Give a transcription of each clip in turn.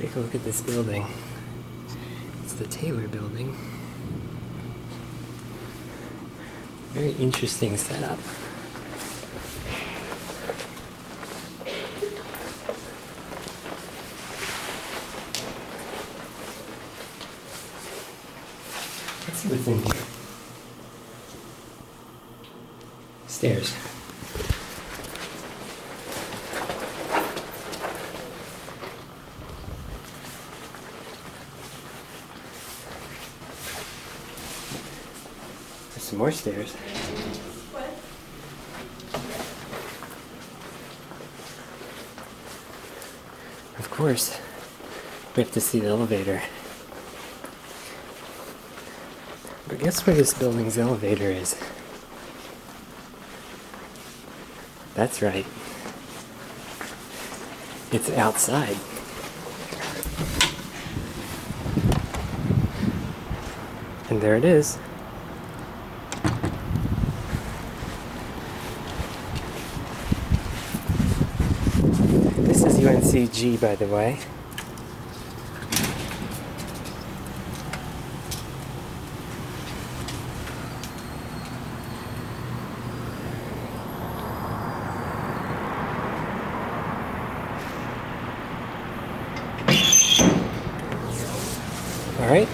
Take a look at this building. It's the Taylor building. Very interesting setup. Let's see what's in here. Stairs. Some more stairs. Of course, we have to see the elevator. But guess where this building's elevator is? That's right. It's outside. And there it is. Is by the way. All right.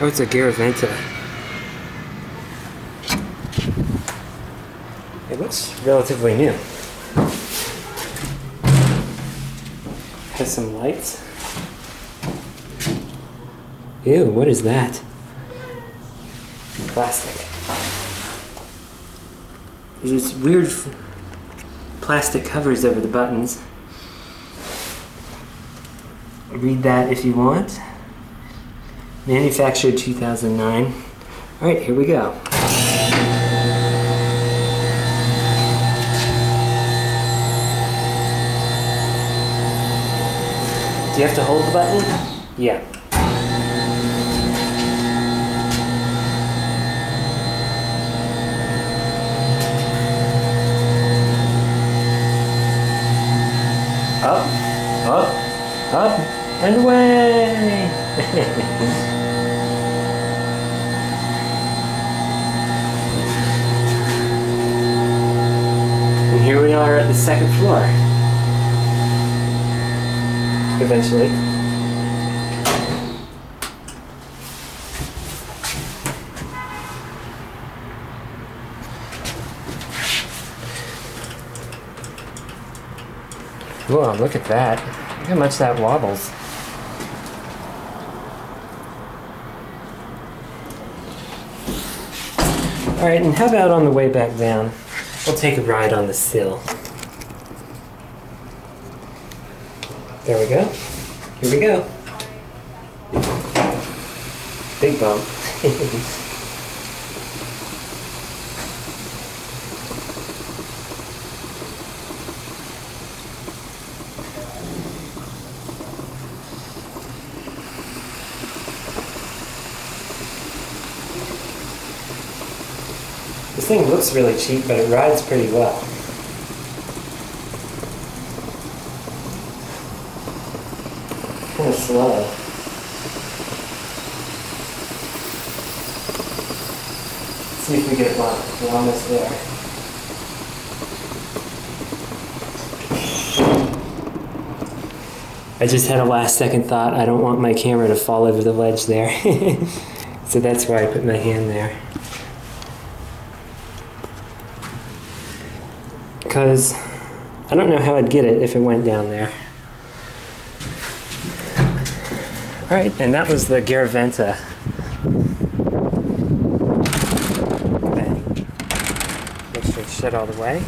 Oh, it's a Garaventa. It looks relatively new. Some lights. Ew, what is that? Plastic. There's this weird plastic covers over the buttons. Read that if you want. Manufactured 2009. All right, here we go. You have to hold the button? Yeah. Up, up, up, and away! and here we are at the second floor. Eventually. Whoa, look at that. Look how much that wobbles. Alright, and how about on the way back down? We'll take a ride on the sill. There we go. Here we go. Big bump. This thing looks really cheap, but it rides pretty well. Slow. Let's see if we get one. We're almost there. I just had a last second thought. I don't want my camera to fall over the ledge there. so that's why I put my hand there. Because I don't know how I'd get it if it went down there. All right, and that was the Garaventa. Make sure it's shut all the way.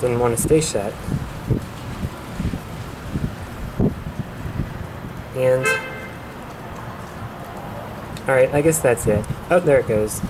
Didn't want to stay shut. And all right, I guess that's it. Oh, there it goes.